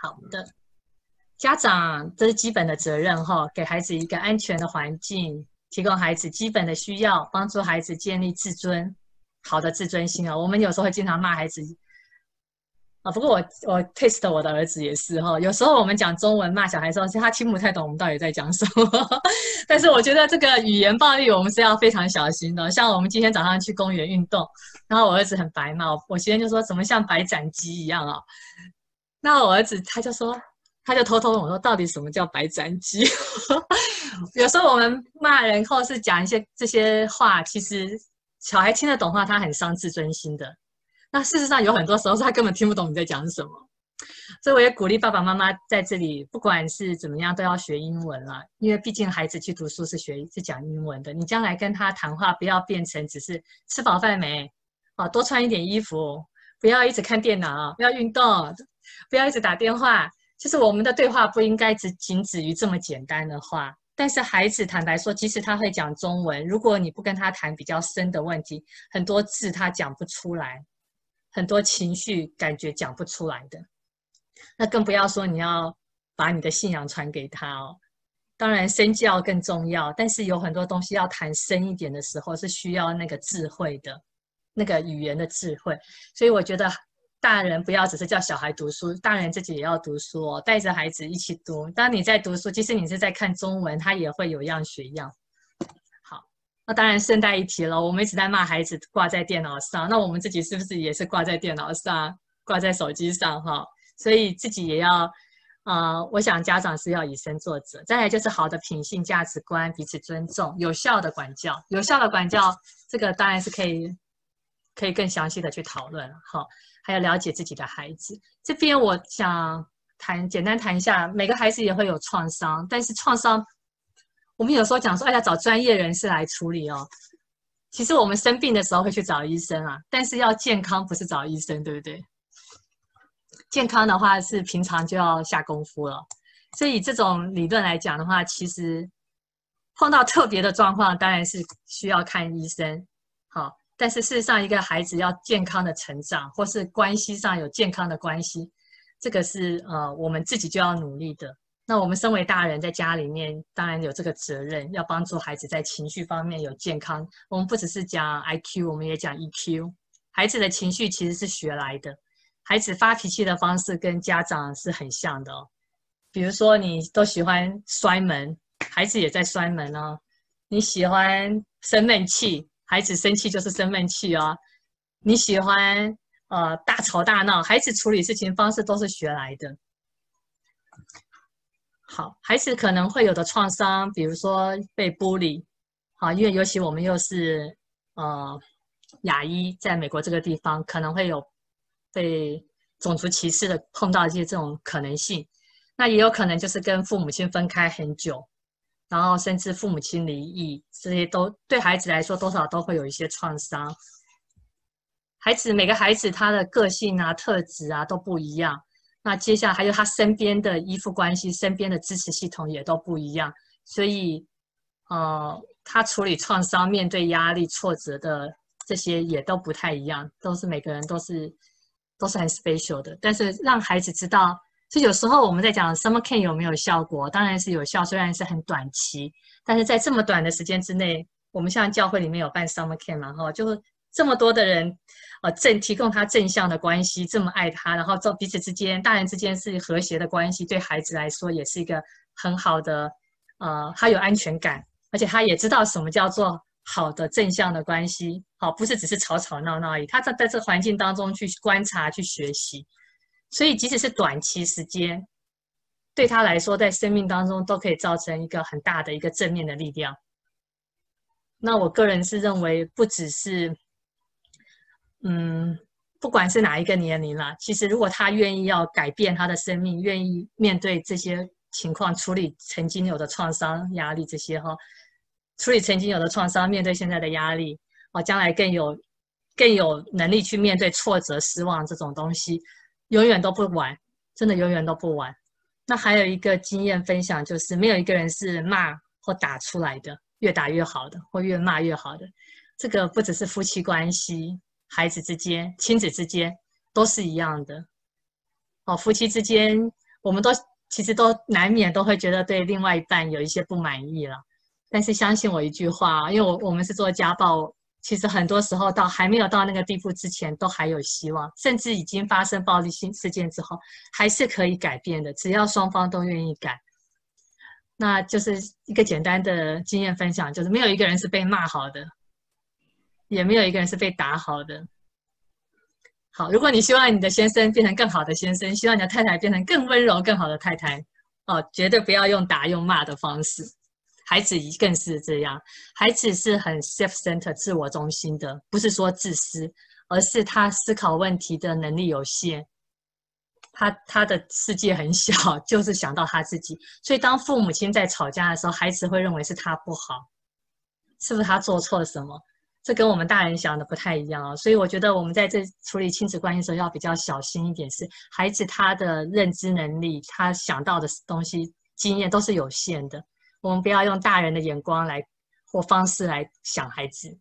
好的，家长这是基本的责任哈，给孩子一个安全的环境，提供孩子基本的需要，帮助孩子建立自尊，好的自尊心啊。我们有时候会经常骂孩子。啊，不过我我 test 我的儿子也是哈，有时候我们讲中文骂小孩的时候，其实他听不太懂我们到底在讲什么。但是我觉得这个语言暴力我们是要非常小心的。像我们今天早上去公园运动，然后我儿子很白嘛，我今天就说怎么像白斩鸡一样啊？那我儿子他就说，他就偷偷问我说，到底什么叫白斩鸡？有时候我们骂人或是讲一些这些话，其实小孩听得懂话，他很伤自尊心的。那事实上有很多时候是他根本听不懂你在讲什么，所以我也鼓励爸爸妈妈在这里，不管是怎么样都要学英文了，因为毕竟孩子去读书是学是讲英文的。你将来跟他谈话，不要变成只是吃饱饭没，啊，多穿一点衣服，不要一直看电脑，要运动，不要一直打电话。就是我们的对话不应该只仅止于这么简单的话。但是孩子坦白说，即使他会讲中文，如果你不跟他谈比较深的问题，很多字他讲不出来。很多情绪感觉讲不出来的，那更不要说你要把你的信仰传给他哦。当然，身教更重要，但是有很多东西要谈深一点的时候，是需要那个智慧的，那个语言的智慧。所以我觉得大人不要只是叫小孩读书，大人自己也要读书哦，带着孩子一起读。当你在读书，即使你是在看中文，他也会有样学样。好那当然，顺带一提了，我们一直在骂孩子挂在电脑上，那我们自己是不是也是挂在电脑上、挂在手机上？哈，所以自己也要，呃，我想家长是要以身作则。再来就是好的品性、价值观，彼此尊重，有效的管教，有效的管教，这个当然是可以，可以更详细的去讨论。好，还要了解自己的孩子。这边我想谈，简单谈一下，每个孩子也会有创伤，但是创伤。我们有时候讲说，哎，要找专业人士来处理哦。其实我们生病的时候会去找医生啊，但是要健康不是找医生，对不对？健康的话是平常就要下功夫了。所以这种理论来讲的话，其实碰到特别的状况，当然是需要看医生。好，但是事实上，一个孩子要健康的成长，或是关系上有健康的关系，这个是呃我们自己就要努力的。那我们身为大人，在家里面当然有这个责任，要帮助孩子在情绪方面有健康。我们不只是讲 I Q，我们也讲 E Q。孩子的情绪其实是学来的，孩子发脾气的方式跟家长是很像的哦。比如说，你都喜欢摔门，孩子也在摔门哦。你喜欢生闷气，孩子生气就是生闷气哦。你喜欢呃大吵大闹，孩子处理事情方式都是学来的。好，孩子可能会有的创伤，比如说被孤立，好，因为尤其我们又是呃亚裔，在美国这个地方，可能会有被种族歧视的碰到一些这种可能性。那也有可能就是跟父母亲分开很久，然后甚至父母亲离异，这些都对孩子来说多少都会有一些创伤。孩子每个孩子他的个性啊、特质啊都不一样。那接下来还有他身边的依附关系、身边的支持系统也都不一样，所以，呃，他处理创伤、面对压力、挫折的这些也都不太一样，都是每个人都是都是很 special 的。但是让孩子知道，就有时候我们在讲 summer camp 有没有效果，当然是有效，虽然是很短期，但是在这么短的时间之内，我们像教会里面有办 summer camp 嘛，哈，就是这么多的人。呃，正提供他正向的关系，这么爱他，然后做彼此之间，大人之间是和谐的关系，对孩子来说也是一个很好的，呃，他有安全感，而且他也知道什么叫做好的正向的关系，好，不是只是吵吵闹闹而已。他在在这个环境当中去观察、去学习，所以即使是短期时间，对他来说，在生命当中都可以造成一个很大的一个正面的力量。那我个人是认为，不只是。嗯，不管是哪一个年龄啦，其实如果他愿意要改变他的生命，愿意面对这些情况，处理曾经有的创伤、压力这些哈，处理曾经有的创伤，面对现在的压力，哦，将来更有更有能力去面对挫折、失望这种东西，永远都不晚，真的永远都不晚。那还有一个经验分享，就是没有一个人是骂或打出来的，越打越好的，或越骂越好的。这个不只是夫妻关系。孩子之间、亲子之间都是一样的。哦，夫妻之间，我们都其实都难免都会觉得对另外一半有一些不满意了。但是相信我一句话，因为我我们是做家暴，其实很多时候到还没有到那个地步之前，都还有希望，甚至已经发生暴力性事件之后，还是可以改变的，只要双方都愿意改。那就是一个简单的经验分享，就是没有一个人是被骂好的，也没有一个人是被打好的。好，如果你希望你的先生变成更好的先生，希望你的太太变成更温柔、更好的太太，哦，绝对不要用打、用骂的方式。孩子更是这样，孩子是很 self-centered 自我中心的，不是说自私，而是他思考问题的能力有限。他他的世界很小，就是想到他自己。所以当父母亲在吵架的时候，孩子会认为是他不好，是不是他做错了什么？这跟我们大人想的不太一样哦。所以我觉得我们在这处理亲子关系的时候要比较小心一点。是孩子他的认知能力，他想到的东西、经验都是有限的。我们不要用大人的眼光来或方式来想孩子。